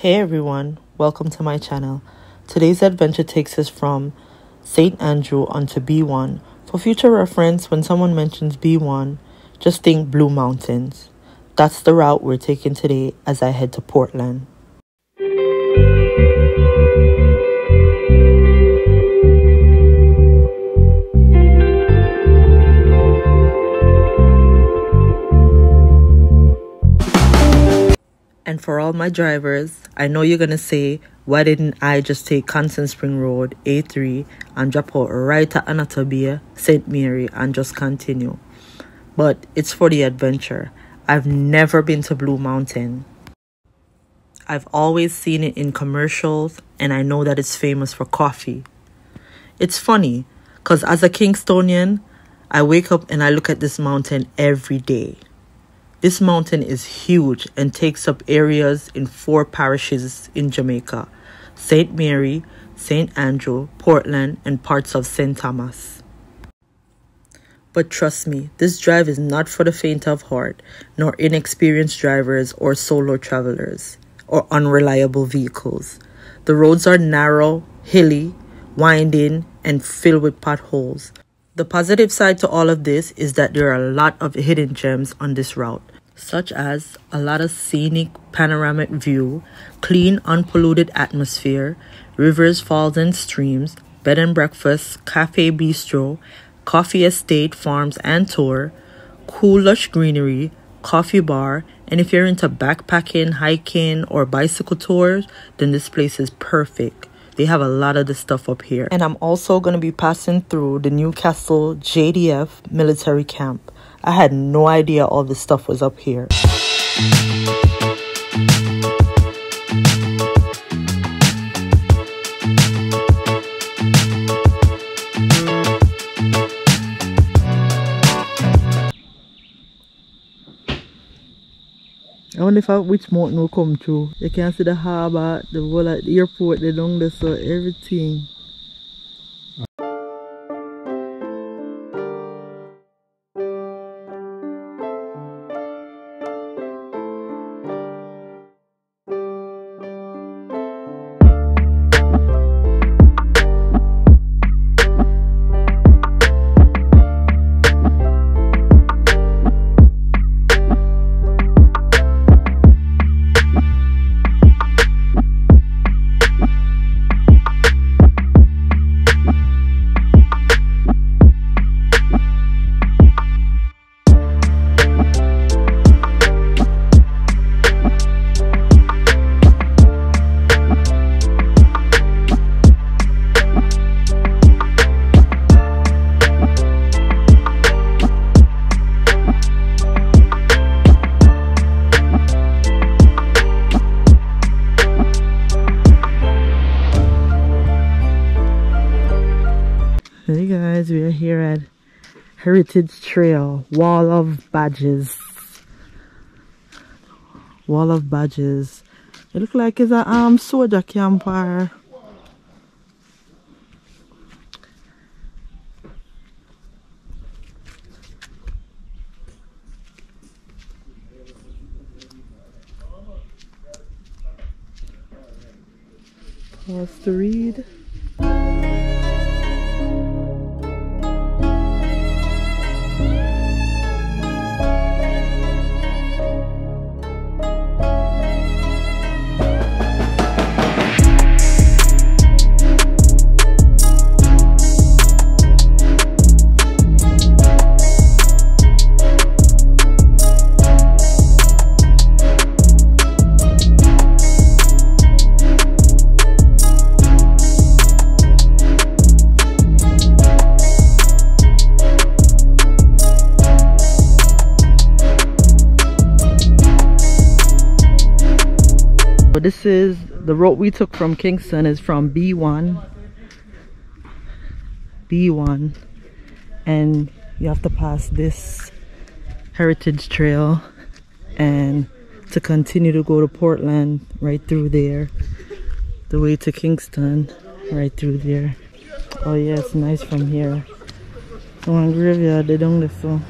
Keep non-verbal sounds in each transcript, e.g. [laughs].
Hey everyone, welcome to my channel. Today's adventure takes us from St. Andrew onto B1. For future reference, when someone mentions B1, just think Blue Mountains. That's the route we're taking today as I head to Portland. And for all my drivers, I know you're going to say, why didn't I just take Constant Spring Road, A3, and drop out right at Annotto Bay, St. Mary, and just continue? But it's for the adventure. I've never been to Blue Mountain. I've always seen it in commercials, and I know that it's famous for coffee. It's funny, because as a Kingstonian, I wake up and I look at this mountain every day. This mountain is huge and takes up areas in four parishes in Jamaica St. Mary, St. Andrew, Portland, and parts of St. Thomas. But trust me, this drive is not for the faint of heart, nor inexperienced drivers or solo travelers, or unreliable vehicles. The roads are narrow, hilly, winding, and filled with potholes. The positive side to all of this is that there are a lot of hidden gems on this route, such as a lot of scenic panoramic view, clean unpolluted atmosphere, rivers, falls and streams, bed and breakfast, cafe bistro, coffee estate, farms and tour, cool lush greenery, coffee bar, and if you're into backpacking, hiking, or bicycle tours, then this place is perfect. They have a lot of the stuff up here. And I'm also going to be passing through the Newcastle JDF military camp. I had no idea all this stuff was up here. I wonder if I, which mountain will come through. You can see the harbour, the whole the airport, down there, so everything. Heritage Trail, Wall of Badges. Wall of Badges. It look like it's a um soldier camp or Pause to read. So this is the road we took from Kingston is from B1 B1 and you have to pass this heritage trail and to continue to go to Portland right through there. The way to Kingston right through there. Oh yeah it's nice from here. One graveyard they don't live so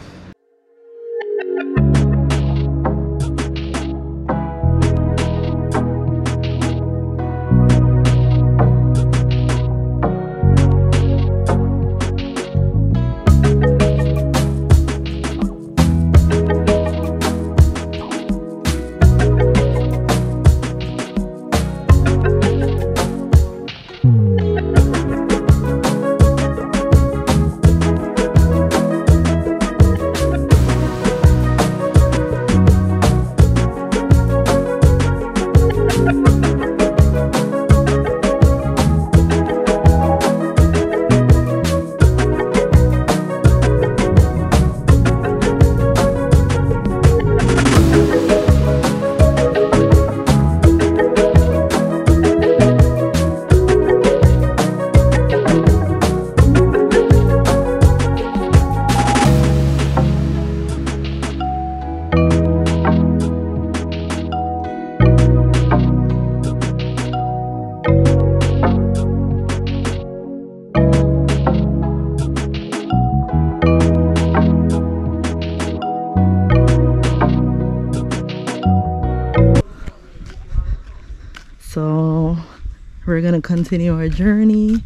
we're gonna continue our journey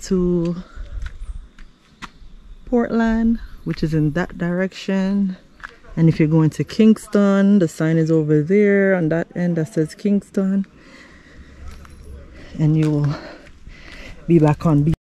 to Portland which is in that direction. And if you're going to Kingston the sign is over there on that end that says Kingston. And you will be back on beach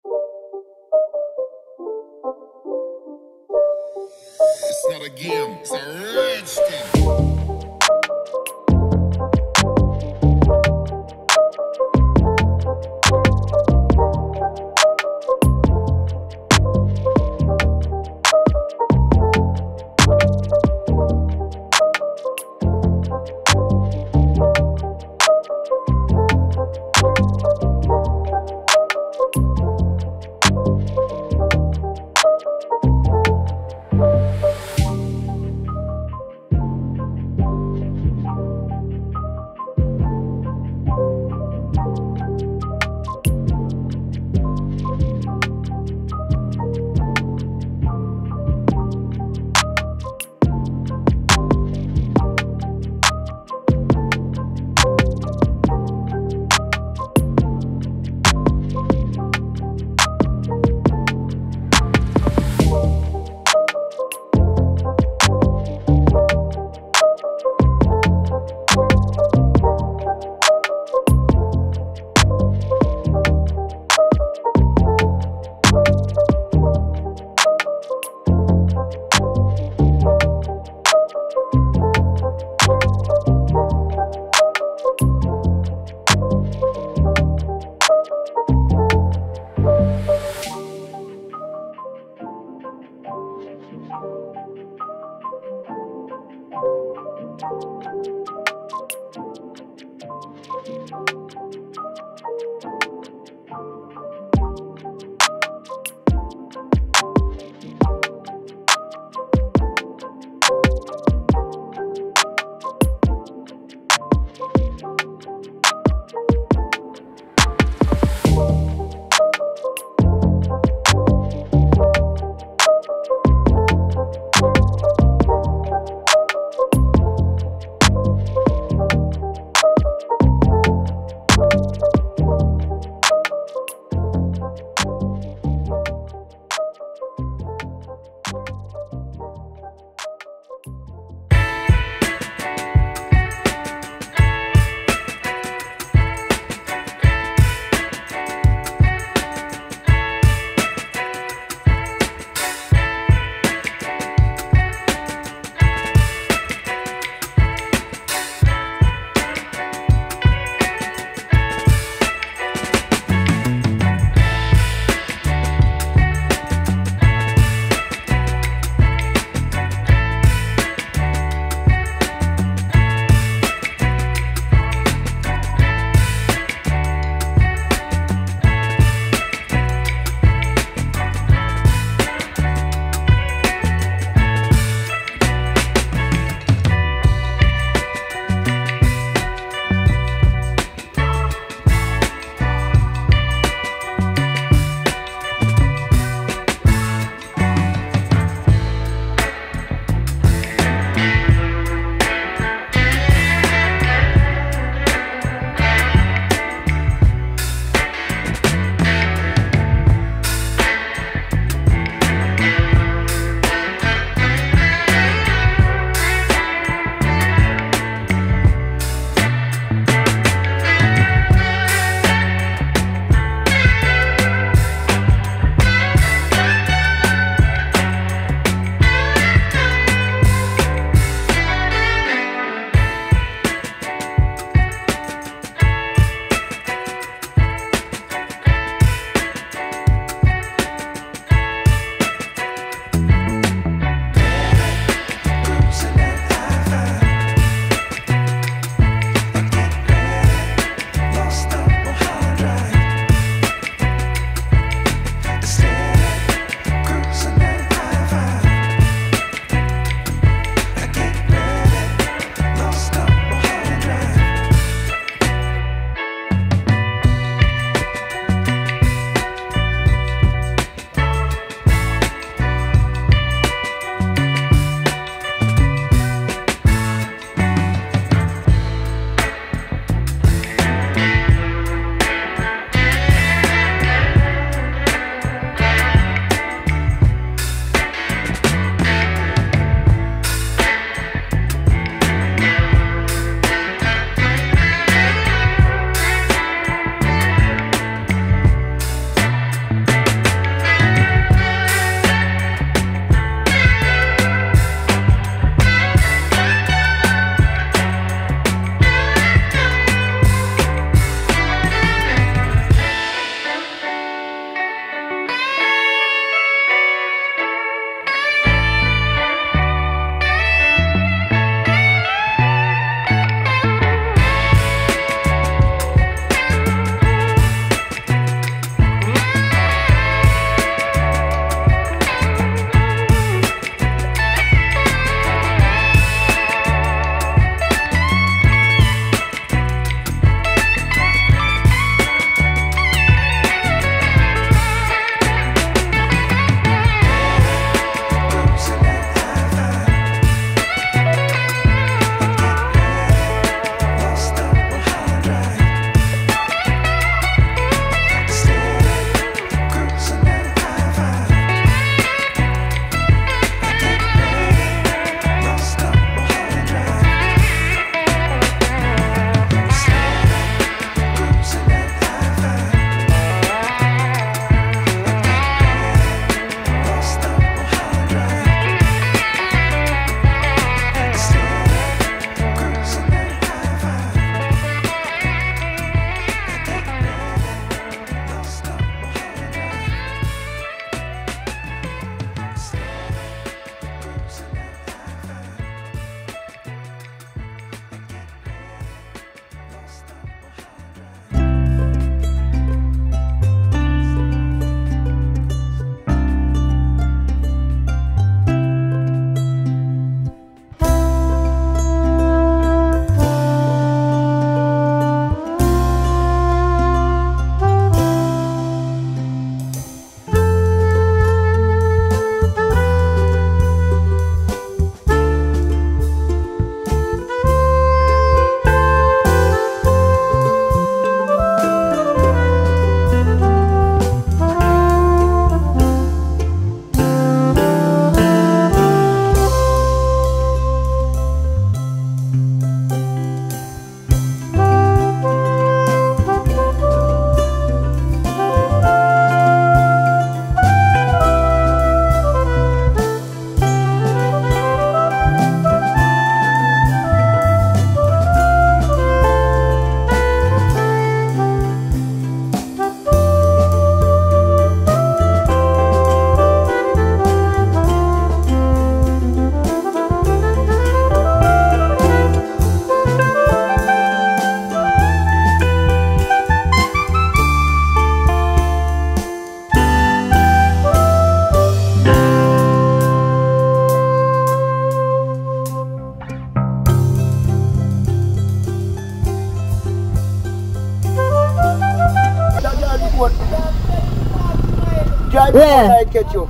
Yeah. You.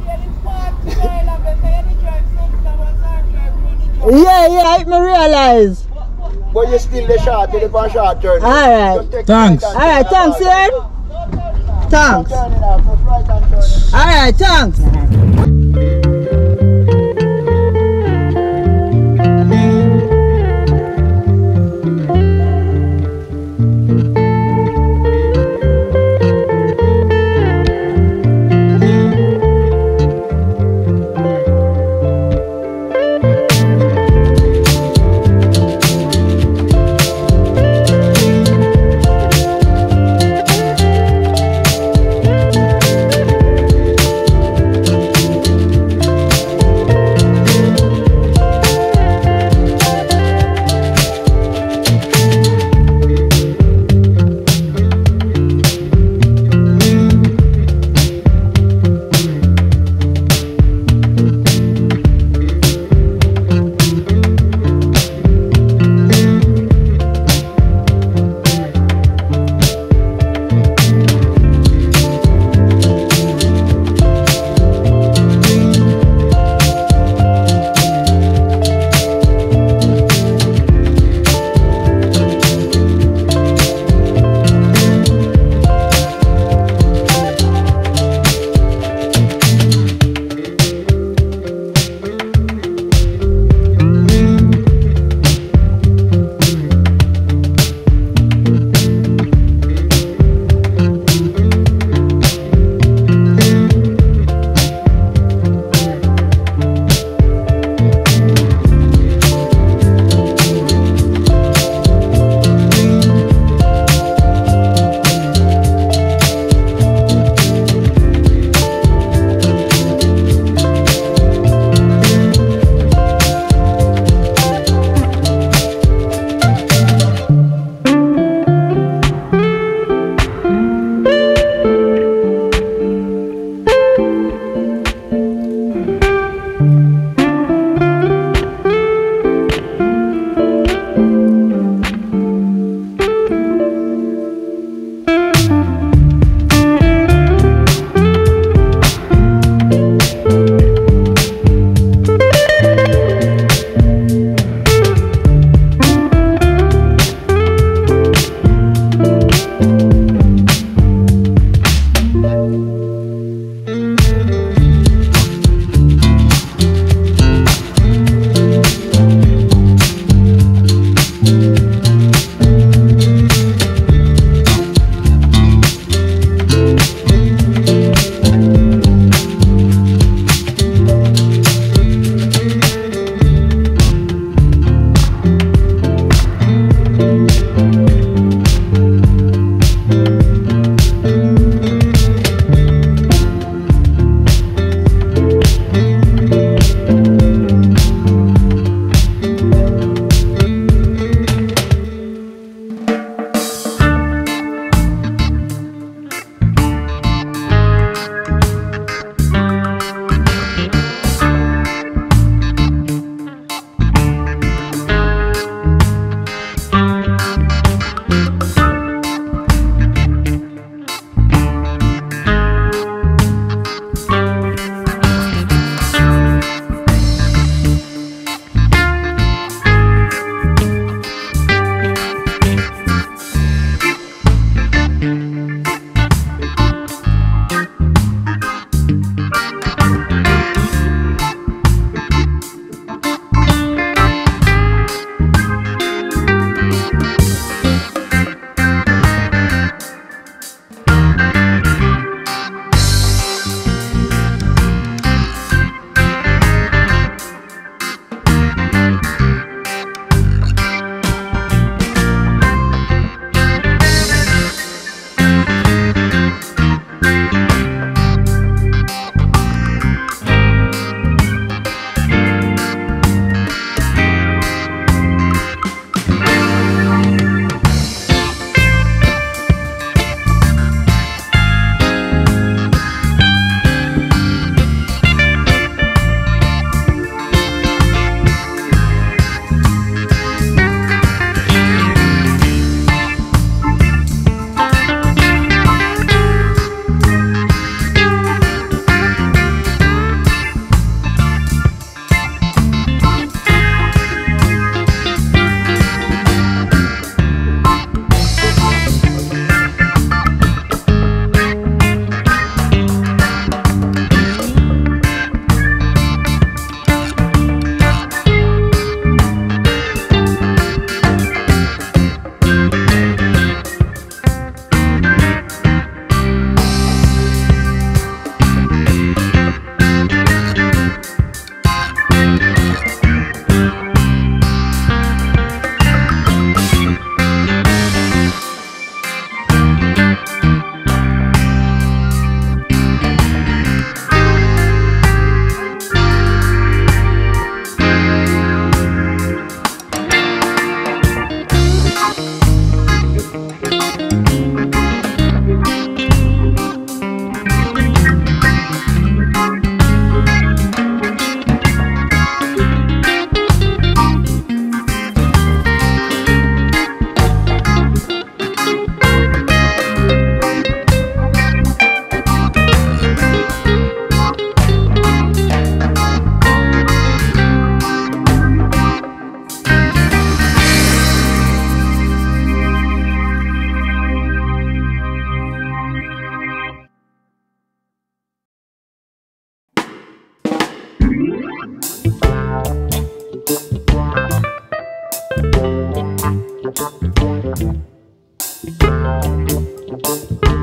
[laughs] Yeah, yeah, I realize. But you still the short, you're the short turn. Alright. Just Thanks. right hand Alright, thanks, and Ian. Thanks. Turn it out, just right hand turn. Alright, thanks.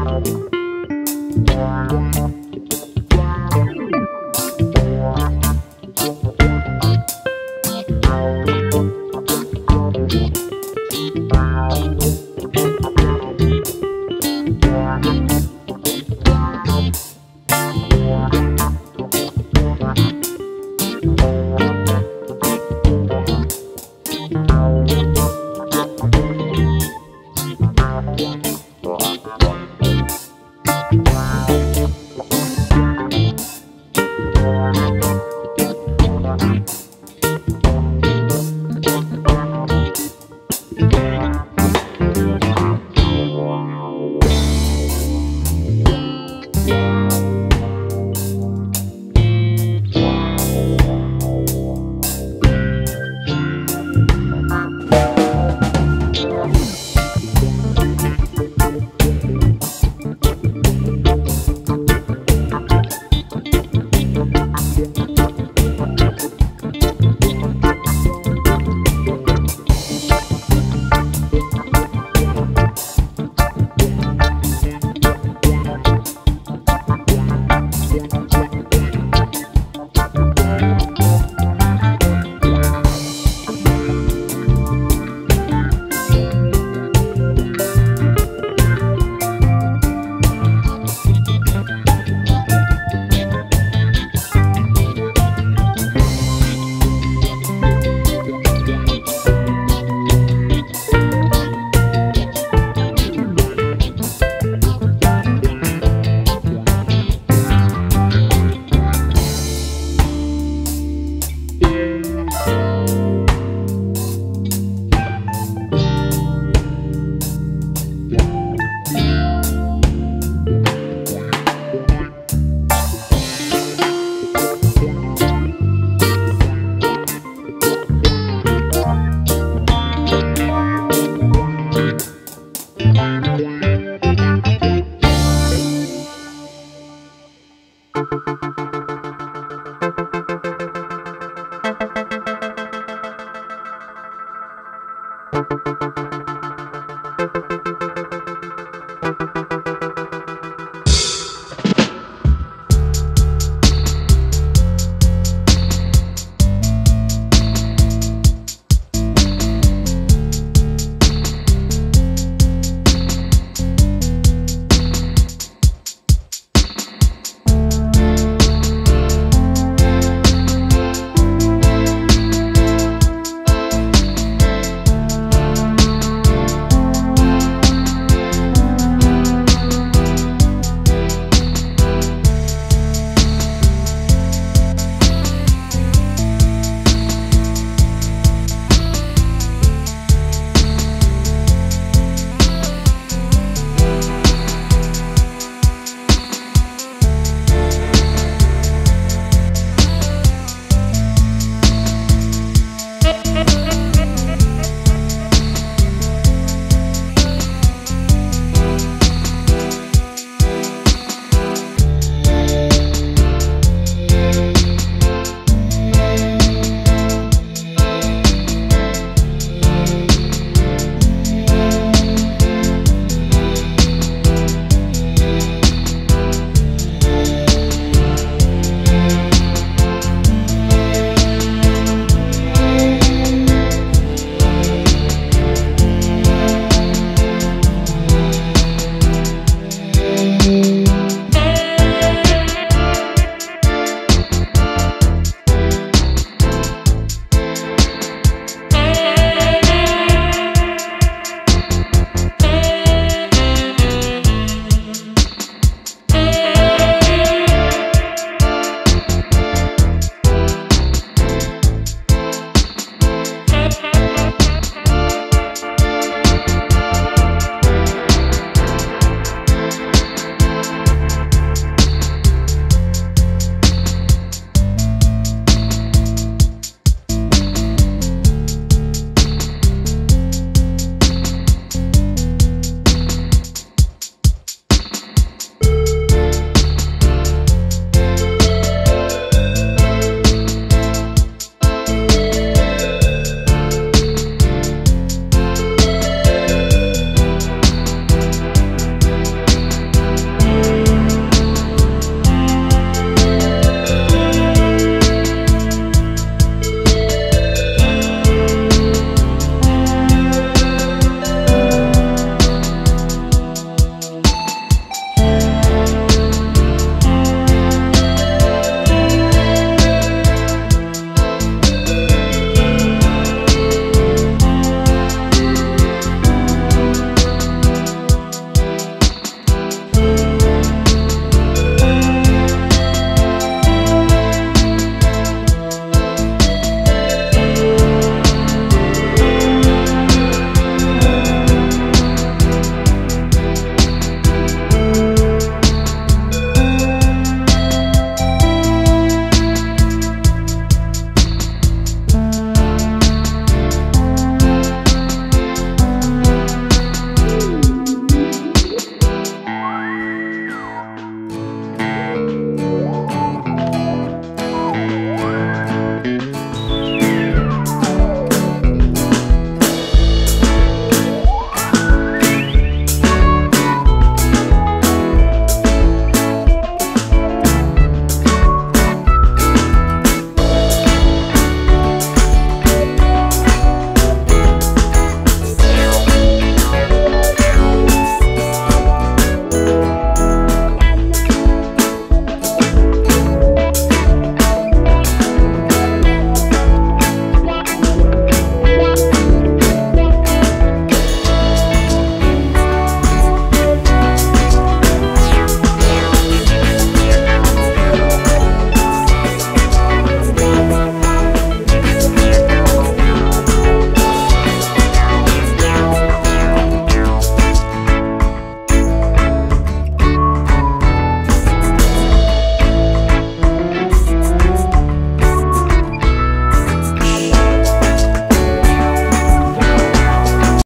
Thank